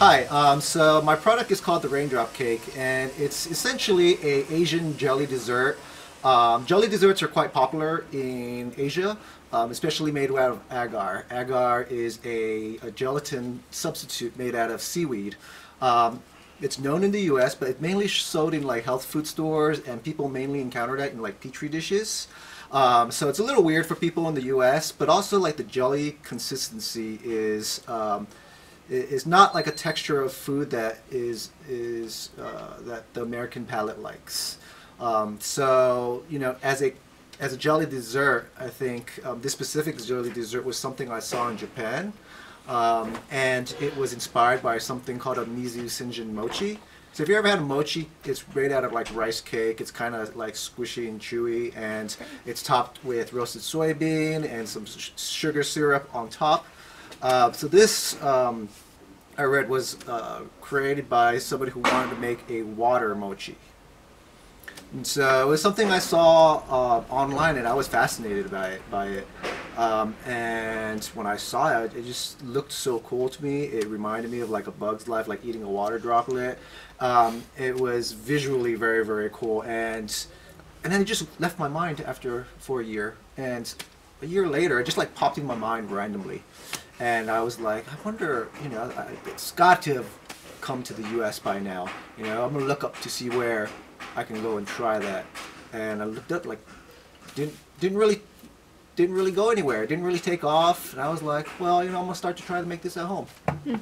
Hi, um, so my product is called the Raindrop Cake, and it's essentially a Asian jelly dessert. Um, jelly desserts are quite popular in Asia, um, especially made out of agar. Agar is a, a gelatin substitute made out of seaweed. Um, it's known in the U.S., but it's mainly sold in like health food stores, and people mainly encounter that in like petri dishes. Um, so it's a little weird for people in the U.S., but also like the jelly consistency is um, is not like a texture of food that is is uh, that the American palate likes. Um, so you know, as a as a jelly dessert, I think um, this specific jelly dessert was something I saw in Japan, um, and it was inspired by something called a mizu shingen mochi. So if you ever had a mochi, it's made out of like rice cake. It's kind of like squishy and chewy, and it's topped with roasted soybean and some sugar syrup on top. Uh, so this um, I read was uh, created by somebody who wanted to make a water mochi. And so it was something I saw uh, online, and I was fascinated by it. By it, um, and when I saw it, it just looked so cool to me. It reminded me of like a Bug's Life, like eating a water droplet. Um, it was visually very, very cool, and and then it just left my mind after for a year. And a year later, it just like popped in my mind randomly, and I was like, I wonder, you know, it's got to have come to the U.S. by now. You know, I'm gonna look up to see where I can go and try that. And I looked up, like, didn't didn't really didn't really go anywhere. It didn't really take off. And I was like, well, you know, I'm gonna start to try to make this at home. Hmm.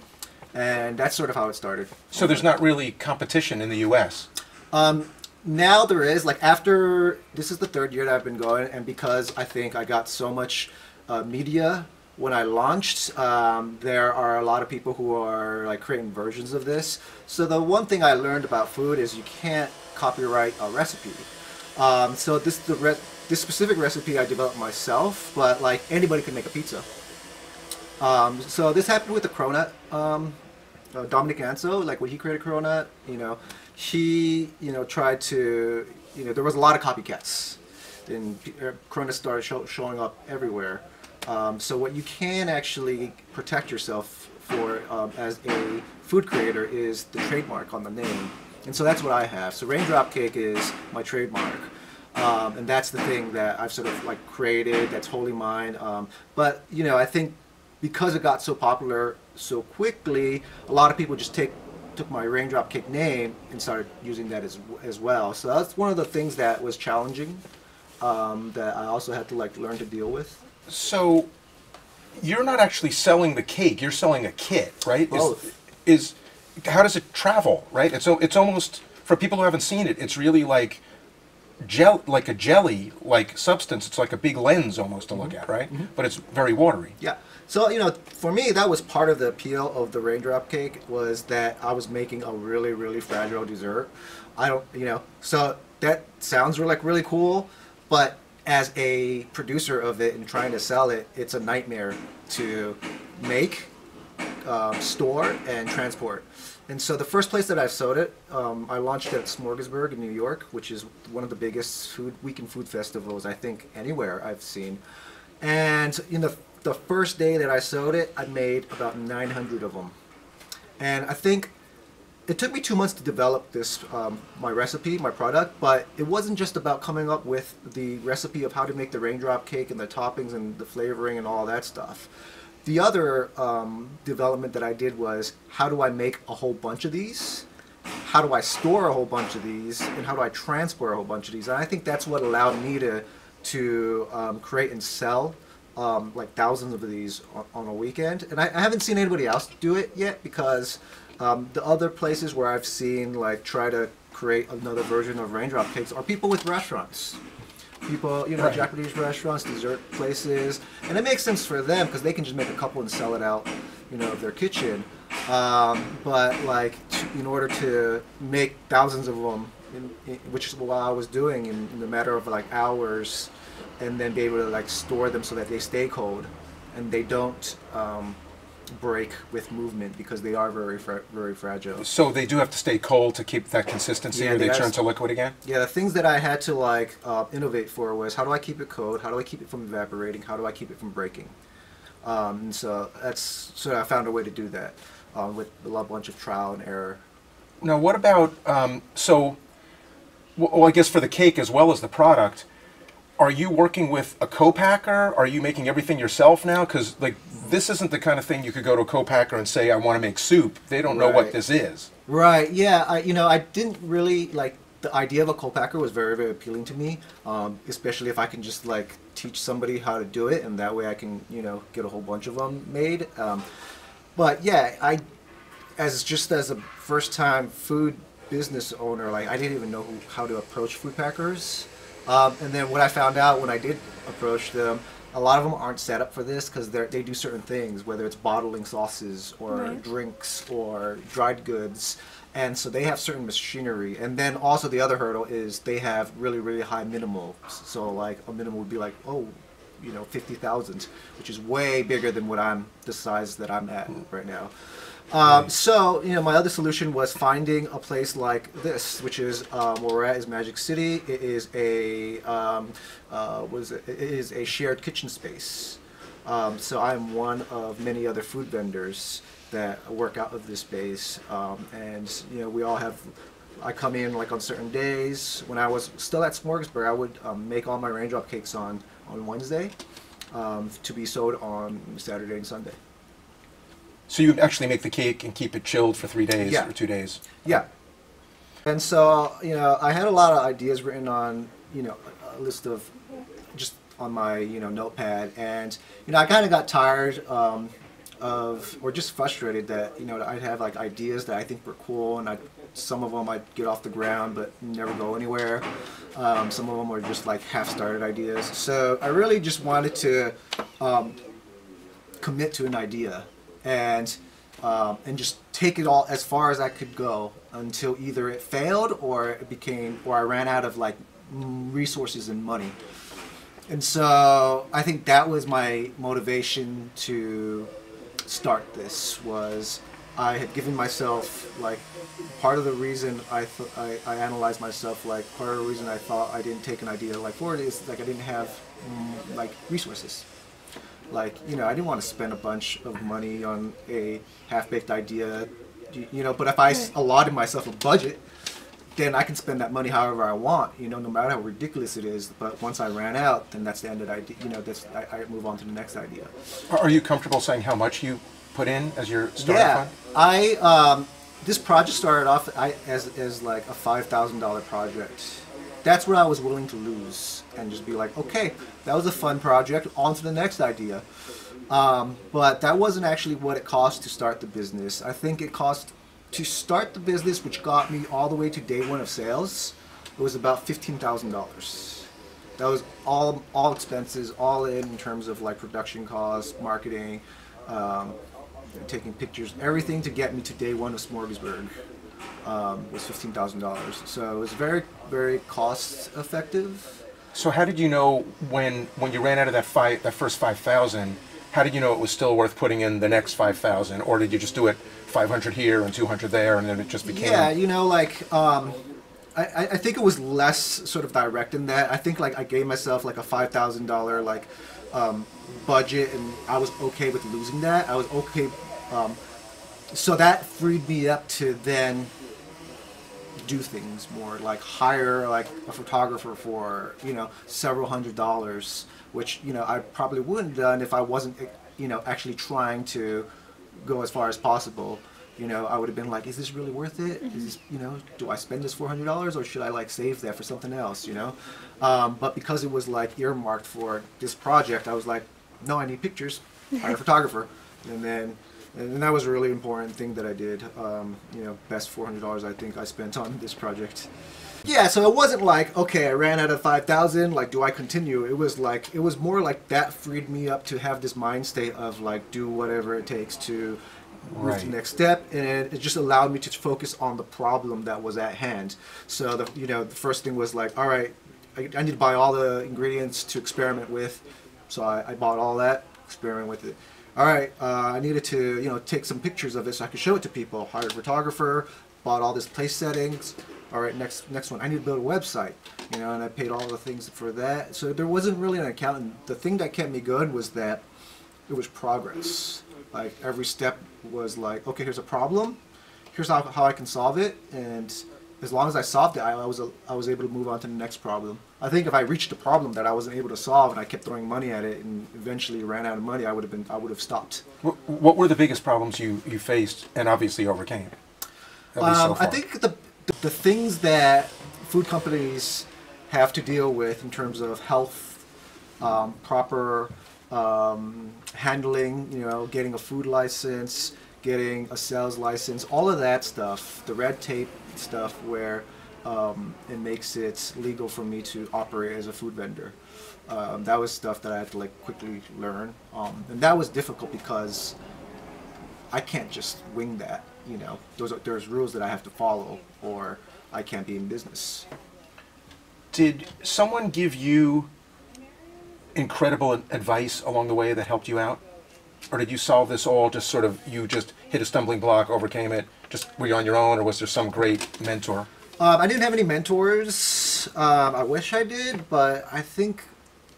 And that's sort of how it started. So there's not really competition in the U.S. Um, now there is. Like after this is the third year that I've been going, and because I think I got so much uh, media when I launched, um, there are a lot of people who are like creating versions of this. So the one thing I learned about food is you can't copyright a recipe. Um, so this the this specific recipe I developed myself, but like anybody can make a pizza. Um, so this happened with the cronut. Um, uh, Dominique Ansel, like when he created cronut, you know, he you know tried to you know there was a lot of copycats, and uh, cronut started show, showing up everywhere. Um, so what you can actually protect yourself for um, as a food creator is the trademark on the name. And so that's what I have. So Raindrop Cake is my trademark. Um, and that's the thing that I've sort of like created that's wholly mine. Um, but, you know, I think because it got so popular so quickly, a lot of people just take took my Raindrop Cake name and started using that as, as well. So that's one of the things that was challenging um, that I also had to like learn to deal with. So you're not actually selling the cake, you're selling a kit, right? Both. Is, is how does it travel, right? It's it's almost for people who haven't seen it. It's really like gel, like a jelly-like substance. It's like a big lens almost to look mm-hmm. at, right? Mm-hmm. But it's very watery. Yeah. So you know, for me, that was part of the appeal of the raindrop cake was that I was making a really, really fragile dessert. I don't, you know, so that sounds like really cool, but as a producer of it and trying to sell it, it's a nightmare to make, um, store, and transport. And so the first place that I've sold it, um, I launched at Smorgasburg in New York, which is one of the biggest food weekend food festivals I think anywhere I've seen. And in the the first day that I sold it, I made about 900 of them. And I think it took me two months to develop this um, my recipe, my product, but it wasn't just about coming up with the recipe of how to make the raindrop cake and the toppings and the flavoring and all that stuff. The other um, development that I did was how do I make a whole bunch of these? How do I store a whole bunch of these? And how do I transport a whole bunch of these? And I think that's what allowed me to, to um, create and sell um, like thousands of these on, on a weekend. And I, I, haven't seen anybody else do it yet because um, the other places where I've seen like try to create another version of raindrop cakes are people with restaurants people, you know, right. Japanese restaurants, dessert places, and it makes sense for them because they can just make a couple and sell it out, you know, of their kitchen. Um, but like, in order to make thousands of them, in, in, which is what I was doing in, in a matter of like hours, and then be able to like store them so that they stay cold, and they don't. Um, break with movement because they are very fra very fragile. So they do have to stay cold to keep that consistency, yeah, or they, they turn to liquid again. Yeah, the things that I had to like uh, innovate for was how do I keep it cold? How do I keep it from evaporating? How do I keep it from breaking? Um, and so that's so I found a way to do that. uh, with a lot bunch of trial and error. Now, what about um, so? Well, I guess for the cake as well as the product, are you working with a co-packer? Are you making everything yourself now? Because like this isn't the kind of thing you could go to a co-packer and say, "I want to make soup." They don't know what this is. Right. Yeah. I, you know, I didn't really like the idea of a co-packer was very, very appealing to me. Um, especially if I can just like teach somebody how to do it, and that way I can, you know, get a whole bunch of them made. Um, but yeah, I, as just as a first-time food business owner, like I didn't even know who, how to approach food packers. Um, and then what I found out when I did approach them, a lot of them aren't set up for this because they do certain things, whether it's bottling sauces or Right. drinks or dried goods. And so they have certain machinery. And then also the other hurdle is they have really, really high minimals. So like a minimum would be like, oh, you know, 50,000, which is way bigger than what I'm, the size that I'm at right now. Um, so, you know, my other solution was finding a place like this, which is um, where we're at is Magick City. It is a um, uh, was it it is a shared kitchen space. Um, so I'm one of many other food vendors that work out of this space, um, and you know we all have. I come in like on certain days. When I was still at Smorgasburg, I would um, make all my raindrop cakes on on Wednesday, um, to be sold on Saturday and Sunday. So you actually make the cake and keep it chilled for three days Yeah. or two days. Yeah. And so, you know, I had a lot of ideas written on, you know, a list of just on my, you know, notepad. And, you know, I kind of got tired um, of, or just frustrated that, you know, I'd have like ideas that I think were cool and I, some of them I'd get off the ground but never go anywhere. Um, some of them were just like half started ideas. So I really just wanted to um, commit to an idea and um, and just take it all as far as I could go until either it failed or it became or I ran out of like resources and money. And so I think that was my motivation to start this was I had given myself like part of the reason I, I I analyzed myself like part of the reason I thought I didn't take an idea like forward is like I didn't have mm, like resources like you know i didn't want to spend a bunch of money on a half-baked idea you, you know but if I allotted myself a budget then i can spend that money however i want you know no matter how ridiculous it is but once i ran out then that's the end of the idea you know that's i, I move on to the next idea Are are you comfortable saying how much you put in as your starting yeah fund? i um, this project started off I, as, as like a $5000 project that's what i was willing to lose and just be like okay that was a fun project on to the next idea. Um, but that wasn't actually what it cost to start the business. I think it cost to start the business which got me all the way to day one of sales it was about $15000 that was all all expenses all in in terms of like production costs marketing um, taking pictures everything to get me to day one of smorgasburg um, was $15000 so it was very very cost effective So how did you know when when you ran out of that five that first five thousand? How did you know it was still worth putting in the next five thousand, or did you just do it five hundred here and two hundred there, and then it just became? Yeah, you know, like um, I, I- I think it was less sort of direct in that. I think like I gave myself like a five thousand dollar like um, budget, and I was okay with losing that. I was okay, um, so that freed me up to then do things more like hire like a photographer for you know several hundred dollars which you know i probably wouldn't have done if i wasn't you know actually trying to go as far as possible. You know i would have been like is this really worth it? Is this you know do i spend this $400 or should i like save that for something else? You know? Um, but because it was like earmarked for this project i was like no i need pictures. Hire a photographer. And then and that was a really important thing that I did. Um, you know, best four hundred dollars I think I spent on this project. Yeah, so it wasn't like okay, I ran out of five thousand. Like, do I continue? It was like it was more like that freed me up to have this mind state of like do whatever it takes to move to the next step, and it just allowed me to focus on the problem that was at hand. So the you know the first thing was like, all right, I, I need to buy all the ingredients to experiment with. So I, I bought all that, experiment with it. All right, uh, I needed to you know take some pictures of it so I could show it to people. Hired a photographer, bought all this place settings. All right, next next one, I need to build a website. You know, and I paid all the things for that. So there wasn't really an accountant. The thing that kept me good was that it was progress. Like every step was like, okay, here's a problem, here's how, how I can solve it, and as long as I solved it, I, was I was able to move on to the next problem. I think if I reached a problem that I wasn't able to solve and I kept throwing money at it and eventually ran out of money, I would have been I would have stopped. Wh- What were the biggest problems you, you faced and obviously overcame? Least so Um, I think the the things that food companies have to deal with in terms of health, um, proper um, handling, you know, getting a food license, getting a sales license, all of that stuff, the red tape stuff where um, it makes it legal for me to operate as a food vendor. Um, that was stuff that I had to like quickly learn, um, and that was difficult because I can't just wing that. You know, there's rules that I have to follow, or I can't be in business. Did someone give you incredible advice along the way that helped you out? Or did you solve this all just sort of, you just hit a stumbling block, overcame it? Just were you on your own, or was there some great mentor? Um, I didn't have any mentors. Um, I wish I did, but I think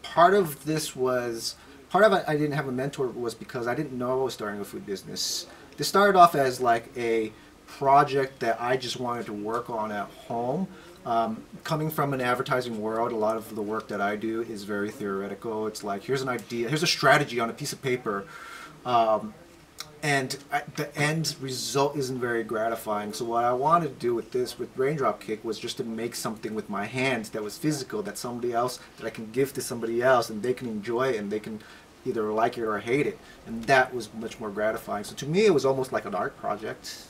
part of this was part of. I didn't have a mentor was because I didn't know I was starting a food business. This started off as like a project that I just wanted to work on at home. Um, coming from an advertising world, a lot of the work that I do is very theoretical. It's like here's an idea, here's a strategy on a piece of paper. Um, and the end result isn't very gratifying. So what I wanted to do with this, with Raindrop Cake, was just to make something with my hands that was physical, that somebody else, that I can give to somebody else, and they can enjoy it, and they can either like it or hate it, and that was much more gratifying. So to me, it was almost like an art project.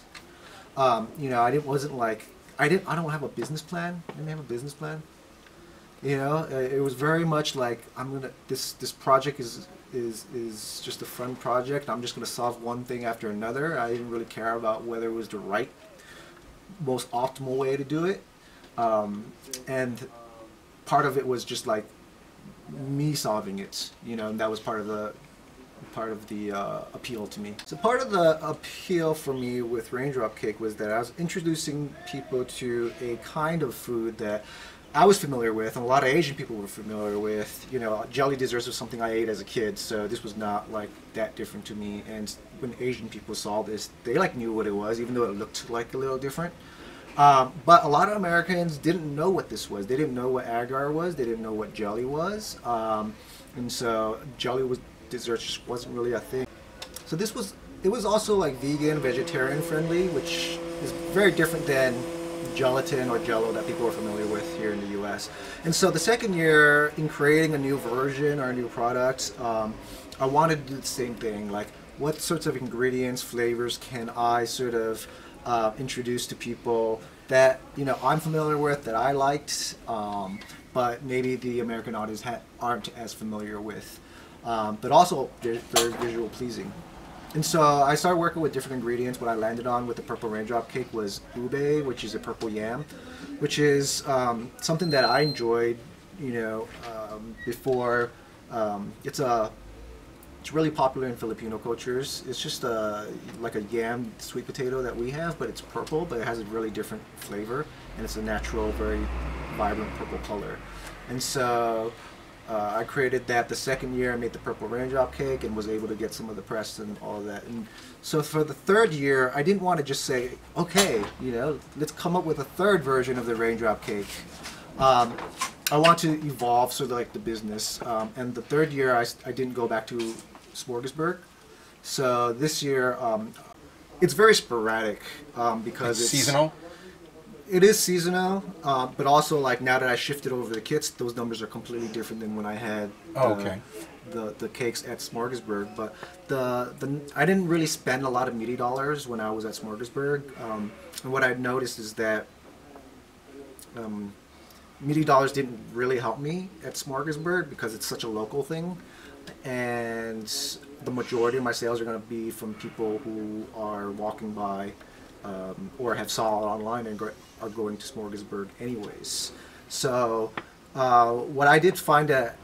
Um, you know, I didn't wasn't like I didn't I don't have a business plan. I didn't have a business plan. You know, uh, it was very much like I'm gonna this this project is is is just a fun project. I'm just gonna solve one thing after another. I didn't really care about whether it was the right, most optimal way to do it, um, and part of it was just like me solving it. You know, and that was part of the part of the uh, appeal to me. So part of the appeal for me with Raindrop Cake was that I was introducing people to a kind of food that I was familiar with, and a lot of Asian people were familiar with. You know, jelly desserts was something I ate as a kid, so this was not like that different to me. And when Asian people saw this, they like knew what it was, even though it looked like a little different. Um, but a lot of Americans didn't know what this was. They didn't know what agar was. They didn't know what jelly was. Um, and so jelly was desserts just wasn't really a thing. So this was it was also like vegan, vegetarian friendly, which is very different than gelatin or jello that people are familiar with here in the US. And so the second year in creating a new version or a new product, um, I wanted to do the same thing. Like what sorts of ingredients, flavors can I sort of uh, introduce to people that you know I'm familiar with that I liked, um, but maybe the American audience aren't as familiar with, um, but also vi- very visual pleasing. And so I started working with different ingredients. What I landed on with the purple raindrop cake was ube, which is a purple yam, which is um, something that I enjoyed, you know, um, before. Um, it's a it's really popular in Filipino cultures. It's just a like a yam sweet potato that we have, but it's purple, but it has a really different flavor, and it's a natural, very vibrant purple color. And so uh, I created that the second year. I made the purple raindrop cake and was able to get some of the press and all of that. And so for the third year, I didn't want to just say, okay, you know, let's come up with a third version of the raindrop cake. Um, I want to evolve sort of like the business. Um, and the third year, I didn't go back to Smorgasburg. So this year, um, it's very sporadic um, because It's it's seasonal? It is seasonal, uh, but also like now that I shifted over the kits, those numbers are completely different than when I had the, Oh, okay. the the cakes at Smorgasburg. But the the I didn't really spend a lot of meaty dollars when I was at Smorgasburg, um, and what I noticed is that um, meaty dollars didn't really help me at Smorgasburg because it's such a local thing, and the majority of my sales are going to be from people who are walking by um, or have saw it online and go- are going to Smorgasburg anyways. So uh, what I did find that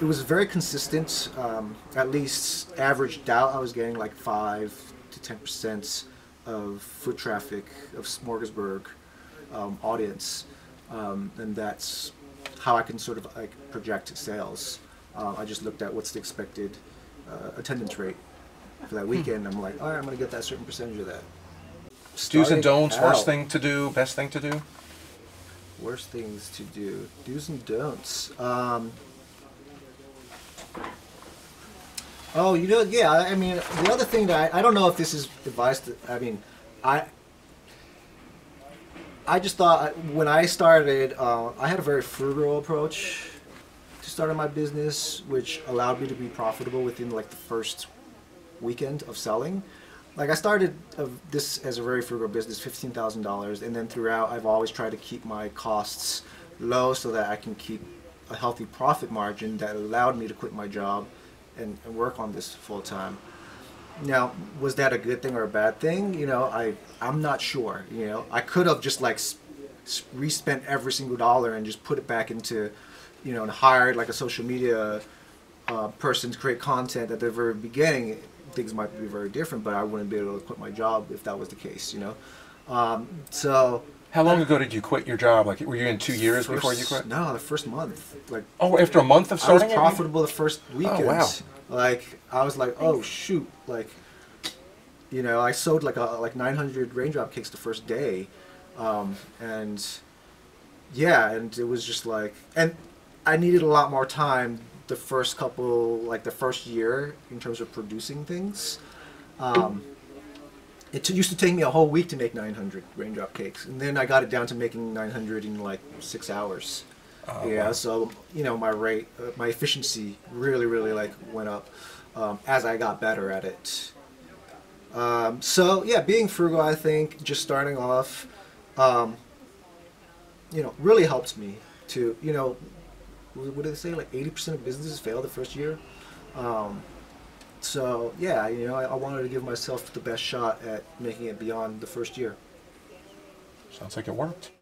it was very consistent. Um, at least averaged out, I was getting like five to ten percent of foot traffic of Smorgasburg um, audience, um, and that's how I can sort of like project sales. Uh, I just looked at what's the expected uh, attendance rate, for that weekend. I'm like, all right, I'm gonna get that certain percentage of that. Do's and don'ts, worst thing to do, best thing to do? Worst things to do. Do's and don'ts. Um, oh, you know, yeah. I I mean, the other thing that I, I don't know if this is advice. To, I mean, I I just thought when I started, uh, I had a very frugal approach to starting my business, which allowed me to be profitable within like the first weekend of selling. Like I started uh, this as a very frugal business, fifteen thousand dollars, and then throughout, I've always tried to keep my costs low so that I can keep a healthy profit margin that allowed me to quit my job and, and work on this full time. Now, was that a good thing or a bad thing? You know, I I'm not sure. You know, I could have just like respent every single dollar and just put it back into, you know, and hired like a social media uh, person to create content at the very beginning. Things might be very different, but I wouldn't be able to quit my job if that was the case. You know, um, so. How long ago did you quit your job? Like, were you in two years before you quit? No, the first month. Like Oh, after a month of I was profitable the first weekend. wow. Like I was like, oh shoot, like you know, I sold like a like 900 raindrop cakes the first day, um, and yeah, and it was just like, and I needed a lot more time the first couple, like the first year in terms of producing things. Um, it t- used to take me a whole week to make 900 raindrop cakes, and then I got it down to making 900 in like six hours. Oh, yeah, wow. so you know my rate, uh, my efficiency really, really like went up um, as I got better at it. Um, so yeah, being frugal, I think, just starting off, um, you know, really helped me to, you know, what did they say? Like 80% of businesses fail the first year. Um, so yeah, you know, I, I wanted to give myself the best shot at making it beyond the first year. Sounds like it worked.